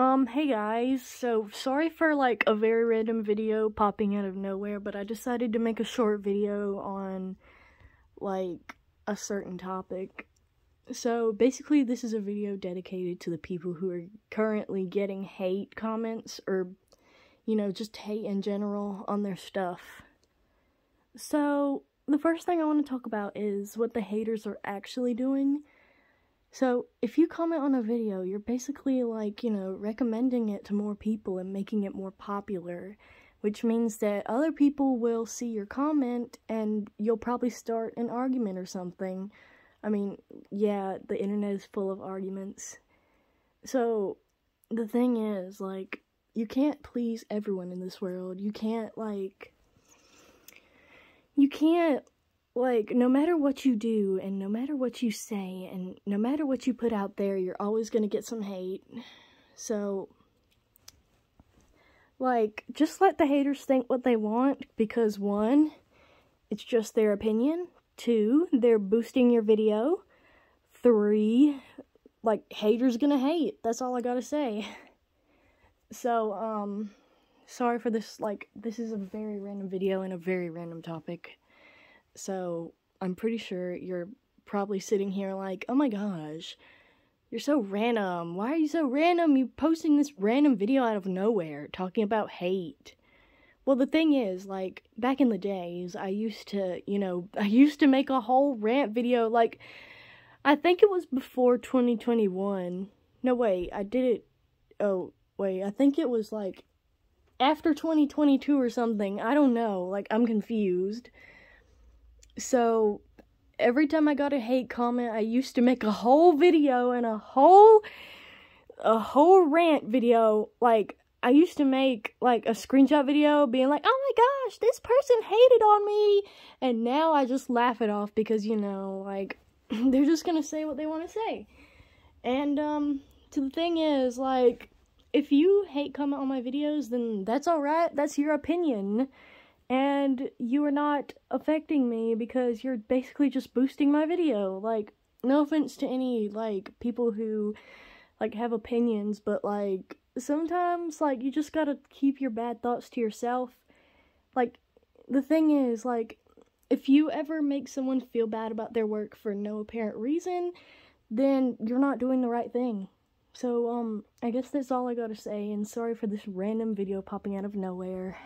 Um, hey guys, so sorry for like a very random video popping out of nowhere, but I decided to make a short video on like a certain topic. So basically this is a video dedicated to the people who are currently getting hate comments or, you know, just hate in general on their stuff. So the first thing I want to talk about is what the haters are actually doing. So, if you comment on a video, you're basically like, you know, recommending it to more people and making it more popular, which means that other people will see your comment and you'll probably start an argument or something. I mean, yeah, the internet is full of arguments. So, the thing is, like, you can't please everyone in this world. You can't, like, you can't like no matter what you do and no matter what you say and no matter what you put out there you're always going to get some hate. So like just let the haters think what they want because one it's just their opinion. Two they're boosting your video. Three like haters gonna hate. That's all i gotta say. So um sorry for this like this is a very random video and a very random topic so I'm pretty sure you're probably sitting here like, oh my gosh, you're so random. Why are you so random? You posting this random video out of nowhere talking about hate. Well, the thing is, like, back in the days, I used to, you know, I used to make a whole rant video. Like, I think it was before 2021. No, wait, I did it. Oh, wait, I think it was like after 2022 or something. I don't know. Like, I'm confused. So every time I got a hate comment, I used to make a whole video and a whole a whole rant video like I used to make like a screenshot video being like, "Oh my gosh, this person hated on me." And now I just laugh it off because you know, like they're just going to say what they want to say. And um to the thing is like if you hate comment on my videos, then that's all right. That's your opinion and you are not affecting me because you're basically just boosting my video. Like, no offense to any, like, people who, like, have opinions, but, like, sometimes, like, you just gotta keep your bad thoughts to yourself. Like, the thing is, like, if you ever make someone feel bad about their work for no apparent reason, then you're not doing the right thing. So, um, I guess that's all I gotta say, and sorry for this random video popping out of nowhere.